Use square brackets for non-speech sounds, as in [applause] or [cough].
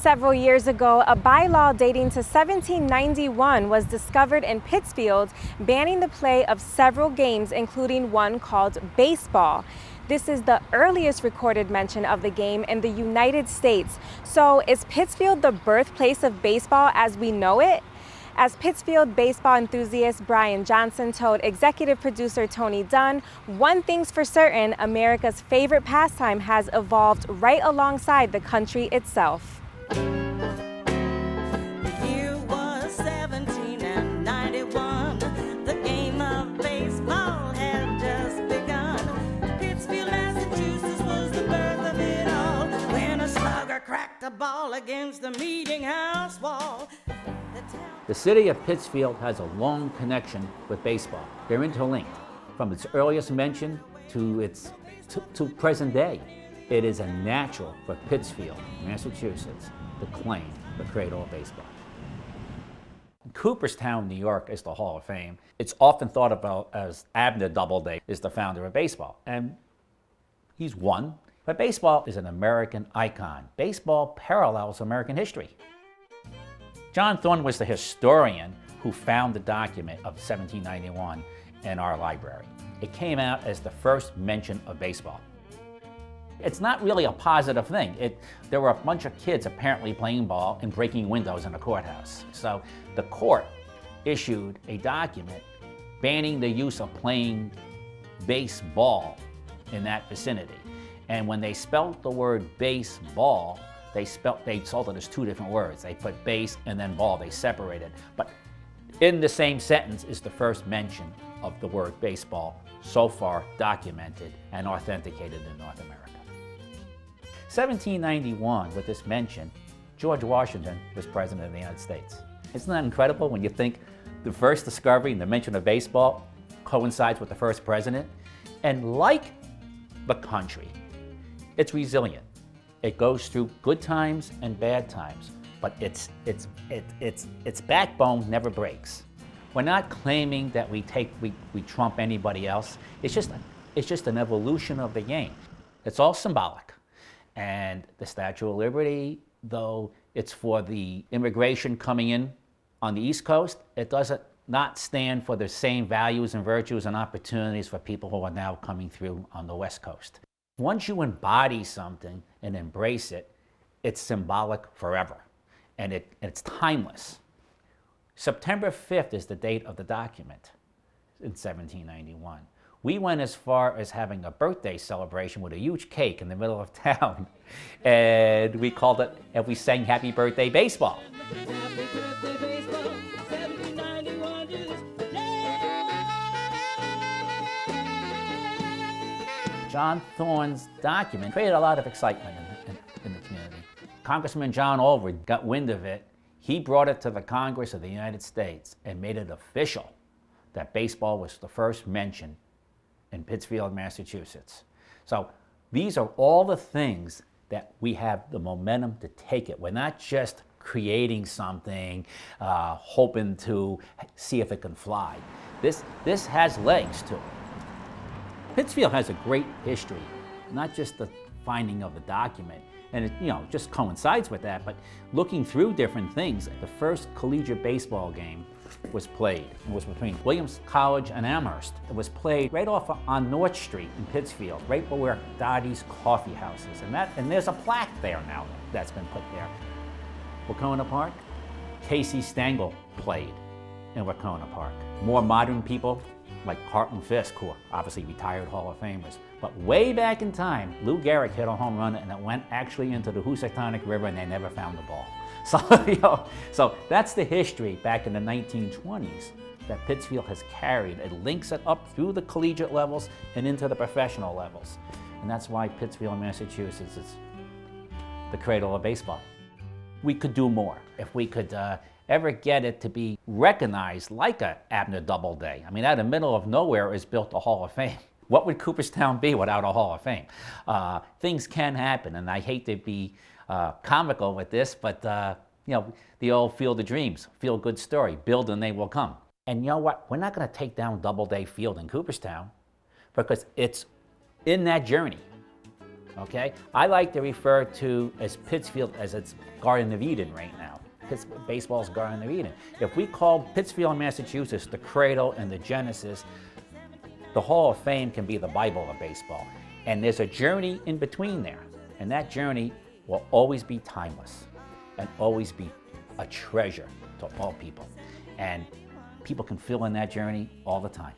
Several years ago, a bylaw dating to 1791 was discovered in Pittsfield, banning the play of several games, including one called baseball. This is the earliest recorded mention of the game in the United States. So, is Pittsfield the birthplace of baseball as we know it? As Pittsfield baseball enthusiast Brian Johnson told executive producer Tony Dunne, one thing's for certain America's favorite pastime has evolved right alongside the country itself. Cracked a ball against the meeting house wall. The city of Pittsfield has a long connection with baseball. They're interlinked from its earliest mention to its to, to present day. It is a natural for Pittsfield, Massachusetts, to claim the cradle of baseball. Cooperstown, New York is the Hall of Fame. It's often thought about as Abner Doubleday is the founder of baseball. And he's one, but baseball is an American icon. Baseball parallels American history. John Thorn was the historian who found the document of 1791 in our library. It came out as the first mention of baseball. It's not really a positive thing. It, there were a bunch of kids apparently playing ball and breaking windows in the courthouse. So the court issued a document banning the use of playing baseball in that vicinity. And when they spelt the word baseball, they spelt they sold it as two different words. They put base and then ball. They separated. But in the same sentence is the first mention of the word baseball so far documented and authenticated in North America. 1791, with this mention, George Washington was president of the United States. Isn't that incredible when you think the first discovery and the mention of baseball coincides with the first president? And like the country, it's resilient. It goes through good times and bad times, but its, its, it, its, its backbone never breaks. We're not claiming that we, take, we, we trump anybody else. It's just, it's just an evolution of the game. It's all symbolic. And the Statue of Liberty, though it's for the immigration coming in on the East Coast, it doesn't not stand for the same values and virtues and opportunities for people who are now coming through on the West Coast. Once you embody something and embrace it, it's symbolic forever and it, it's timeless. September 5th is the date of the document in 1791. We went as far as having a birthday celebration with a huge cake in the middle of town. [laughs] And we called it, and we sang Happy Birthday Baseball. John Thorn's document created a lot of excitement in, in, in the community. Congressman John Olver got wind of it. He brought it to the Congress of the United States and made it official that baseball was the first mention in Pittsfield, Massachusetts. So these are all the things that we have the momentum to take it. We're not just creating something, uh, hoping to see if it can fly. This, this has legs to it. Pittsfield has a great history, not just the finding of the document, and it you know just coincides with that, but looking through different things. The first collegiate baseball game was played. It was between Williams College and Amherst. It was played right off on North Street in Pittsfield, right where Dottie's Coffee House is. And, that, and there's a plaque there now that's been put there. Wahconah Park, Casey Stengel played in Wahconah Park. More modern people like Carlton Fisk, who are obviously retired Hall of Famers. But way back in time, Lou Gehrig hit a home run and it went actually into the Housatonic River and they never found the ball. [laughs] So, you know, so that's the history back in the 1920s that Pittsfield has carried. It links it up through the collegiate levels and into the professional levels. And that's why Pittsfield, Massachusetts is the cradle of baseball. We could do more. If we could uh, ever get it to be recognized like a Abner Doubleday. I mean, out of the middle of nowhere is built a Hall of Fame. [laughs] What would Cooperstown be without a Hall of Fame? Uh, things can happen, and I hate to be uh, comical with this, but uh, you know, the old Field of Dreams, feel good story, build and they will come. And you know what? We're not going to take down Doubleday Field in Cooperstown because it's in that journey Okay? I like to refer to as Pittsfield as its Garden of Eden right now. Baseball's Garden of Eden. If we call Pittsfield, Massachusetts the cradle and the genesis, the Hall of Fame can be the Bible of baseball. And there's a journey in between there. And that journey will always be timeless and always be a treasure to all people. And people can fill in that journey all the time.